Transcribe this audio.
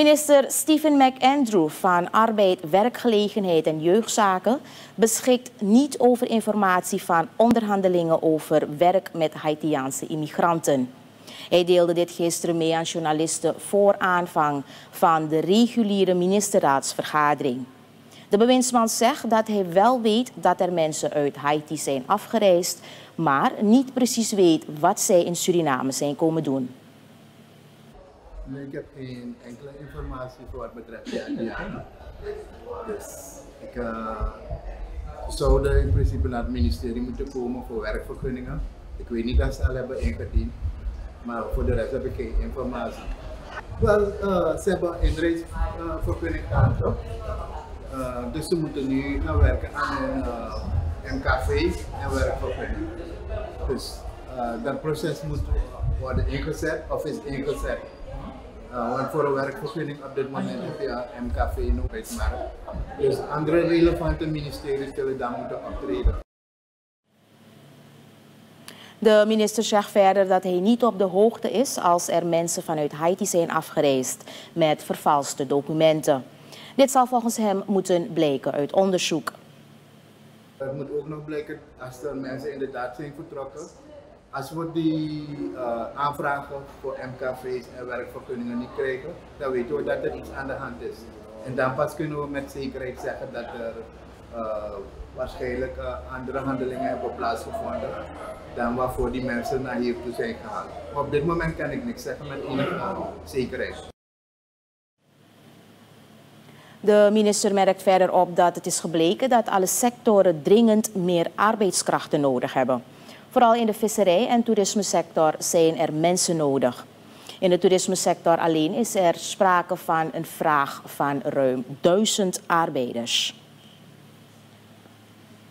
Minister Stephen McAndrew van Arbeid, Werkgelegenheid en Jeugdzaken beschikt niet over informatie van onderhandelingen over werk met Haitiaanse immigranten. Hij deelde dit gisteren mee aan journalisten voor aanvang van de reguliere ministerraadsvergadering. De bewindsman zegt dat hij wel weet dat er mensen uit Haiti zijn afgereisd, maar niet precies weet wat zij in Suriname zijn komen doen. Ik heb geen enkele informatie voor wat betreft Haitianen. Dus ik uh, zou in principe naar het ministerie moeten komen voor werkvergunningen. Ik weet niet of ze al hebben ingediend, maar voor de rest heb ik geen informatie. Wel, uh, ze hebben inreisvergunning uh, gehad, toch? Uh, dus ze moeten nu gaan werken aan een MKV en werkvergunning. Dus dat proces moet worden ingezet of is ingezet. Uh, want voor een werkvergunning op dit moment heb je MKV iets maar. Dus andere relevante ministeries zullen dan moeten optreden. De minister zegt verder dat hij niet op de hoogte is als er mensen vanuit Haiti zijn afgereisd met vervalste documenten. Dit zal volgens hem moeten blijken uit onderzoek. Het moet ook nog blijken als er mensen inderdaad zijn vertrokken. Als we die uh, aanvragen voor MKV's en werkvergunningen niet krijgen, dan weten we dat er iets aan de hand is. En dan pas kunnen we met zekerheid zeggen dat er uh, waarschijnlijk uh, andere handelingen hebben plaatsgevonden dan waarvoor die mensen naar hier toe zijn gehaald. Op dit moment kan ik niks zeggen met enige zekerheid. De minister merkt verder op dat het is gebleken dat alle sectoren dringend meer arbeidskrachten nodig hebben. Vooral in de visserij- en toerismesector zijn er mensen nodig. In de toerismesector alleen is er sprake van een vraag van ruim duizend arbeiders.